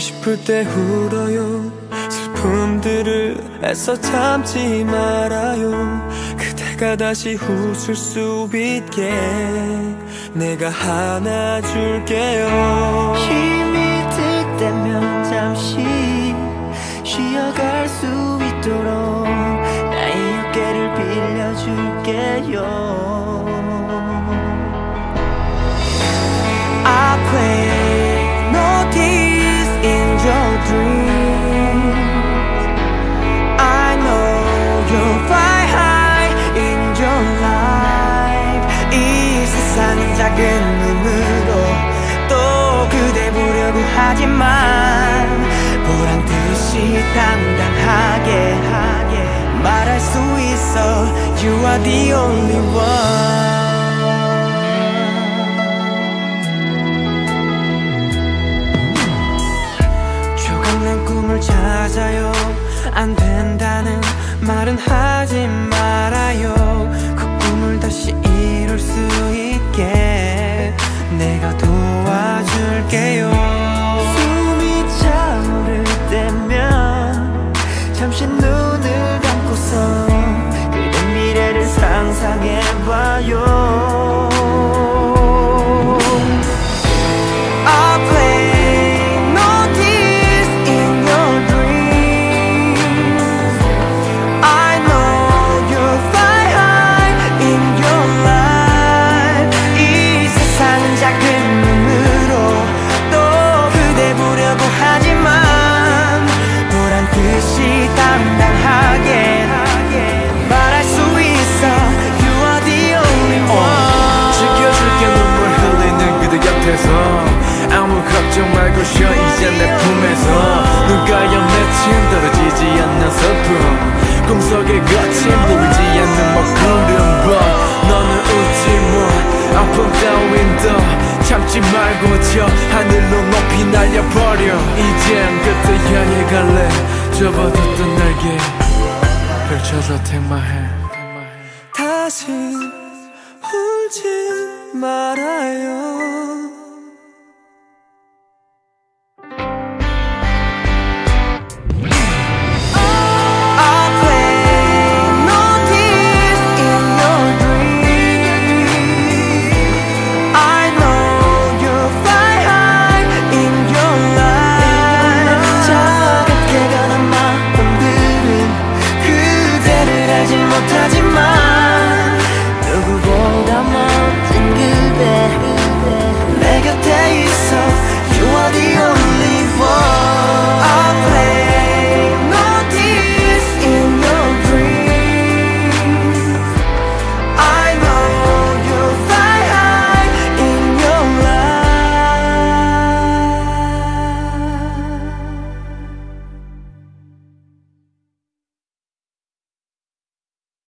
싶을 때 울어요. 슬픔들을 애써 참지 말아요. 그대가 다시 웃을 수 있게 내가 하나 줄게요. 힘이 들 때면 잠시 쉬어갈 수 하지만 보란 듯이 당당하게 하게 말할 수 있어. You are the only one. 조각난 꿈을 찾아요. 안 된다는 말은 하지 말 맺힌 떨어지지 않는 슬픔. 꿈속에 거친 보이지 않는 먹구름 봐 너는 웃지 마 아픔 따윈 더 참지 말고 저 하늘로 높이 날려버려. 이젠 그때 향해 갈래. 접어뒀던 날개 펼쳐서 take my hand 다시 울지 말아요